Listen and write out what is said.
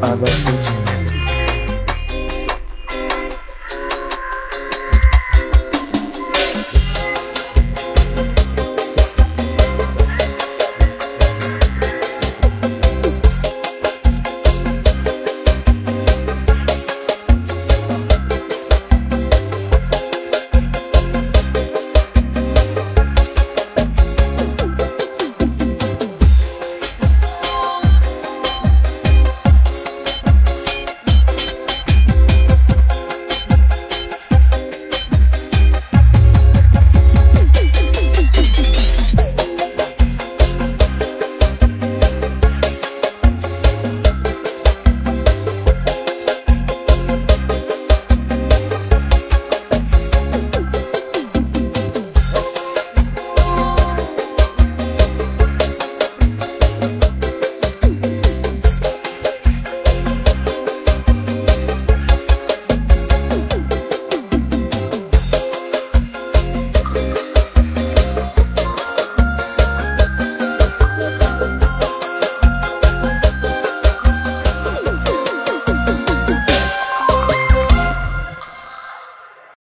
a Thank